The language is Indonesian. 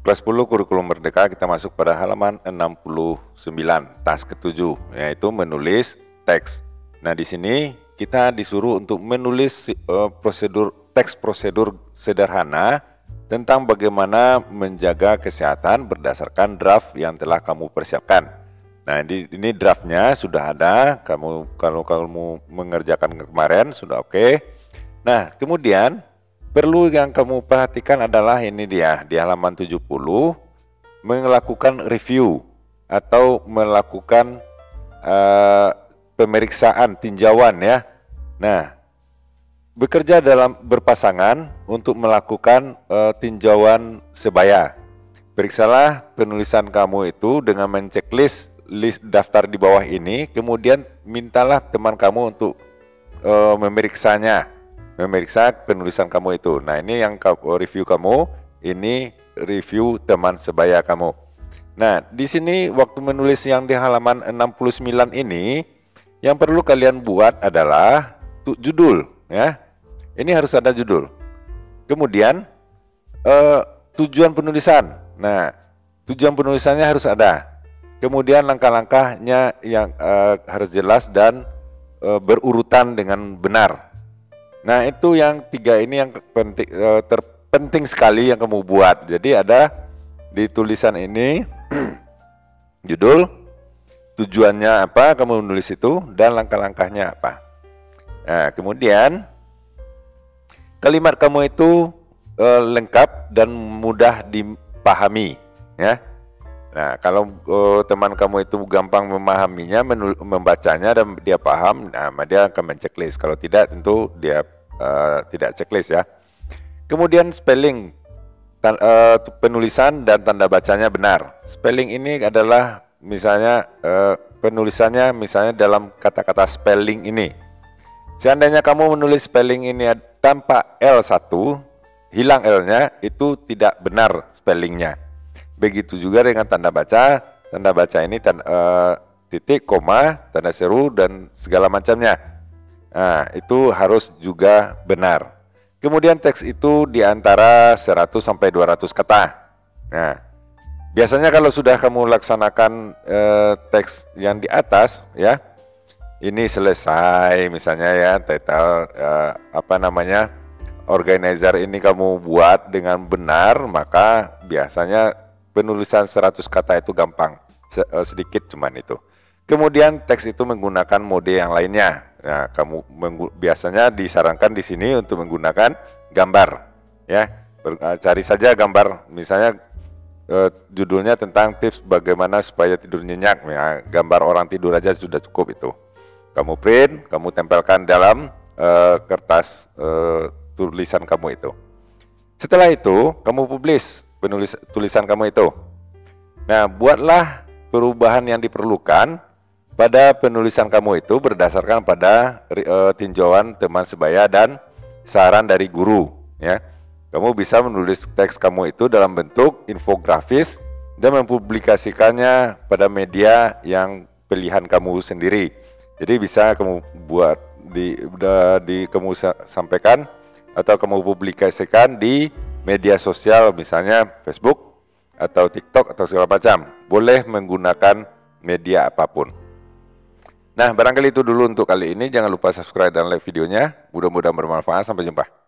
Kelas 10 kurikulum merdeka kita masuk pada halaman 69, tas ketujuh, yaitu menulis teks. Nah, di sini kita disuruh untuk menulis uh, prosedur teks prosedur sederhana tentang bagaimana menjaga kesehatan berdasarkan draft yang telah kamu persiapkan. Nah, di, ini draftnya sudah ada. Kamu kalau kamu mengerjakan kemarin sudah oke. Okay. Nah, kemudian Perlu yang kamu perhatikan adalah ini dia di halaman 70 melakukan review atau melakukan uh, pemeriksaan tinjauan ya. Nah, bekerja dalam berpasangan untuk melakukan uh, tinjauan sebaya. Periksalah penulisan kamu itu dengan menceklis list daftar di bawah ini, kemudian mintalah teman kamu untuk uh, memeriksanya memeriksa penulisan kamu itu. Nah, ini yang review kamu, ini review teman sebaya kamu. Nah, di sini waktu menulis yang di halaman 69 ini, yang perlu kalian buat adalah judul, ya. Ini harus ada judul. Kemudian eh, tujuan penulisan. Nah, tujuan penulisannya harus ada. Kemudian langkah-langkahnya yang eh, harus jelas dan eh, berurutan dengan benar. Nah itu yang tiga ini yang penting uh, terpenting sekali yang kamu buat. Jadi ada di tulisan ini judul, tujuannya apa kamu menulis itu dan langkah-langkahnya apa. Nah kemudian kalimat kamu itu uh, lengkap dan mudah dipahami, ya. Nah, kalau uh, teman kamu itu gampang memahaminya, membacanya dan dia paham, nah dia akan menceklis. Kalau tidak, tentu dia uh, tidak checklist ya. Kemudian spelling, tan, uh, penulisan dan tanda bacanya benar. Spelling ini adalah misalnya uh, penulisannya misalnya dalam kata-kata spelling ini. Seandainya kamu menulis spelling ini tanpa L1, hilang L-nya, itu tidak benar spellingnya. Begitu juga dengan tanda baca, tanda baca ini tanda, uh, titik, koma, tanda seru dan segala macamnya. Nah, itu harus juga benar. Kemudian teks itu di antara 100 sampai 200 kata. Nah, biasanya kalau sudah kamu laksanakan eh, teks yang di atas ya, ini selesai misalnya ya title eh, apa namanya? Organizer ini kamu buat dengan benar, maka biasanya penulisan 100 kata itu gampang, eh, sedikit cuman itu. Kemudian teks itu menggunakan mode yang lainnya. Nah, kamu biasanya disarankan di sini untuk menggunakan gambar, ya. Eh, cari saja gambar, misalnya eh, judulnya tentang tips bagaimana supaya tidur nyenyak. Ya, gambar orang tidur aja sudah cukup itu. Kamu print, kamu tempelkan dalam eh, kertas eh, tulisan kamu itu. Setelah itu, kamu publish penulis tulisan kamu itu. Nah, buatlah perubahan yang diperlukan pada penulisan kamu itu berdasarkan pada uh, tinjauan teman sebaya dan saran dari guru, ya. Kamu bisa menulis teks kamu itu dalam bentuk infografis dan mempublikasikannya pada media yang pilihan kamu sendiri. Jadi bisa kamu buat di di kamu sampaikan atau kamu publikasikan di media sosial misalnya Facebook atau TikTok atau segala macam. Boleh menggunakan media apa pun. Nah, barangkali itu dulu untuk kali ini. Jangan lupa subscribe dan like videonya. Mudah-mudahan bermanfaat. Sampai jumpa.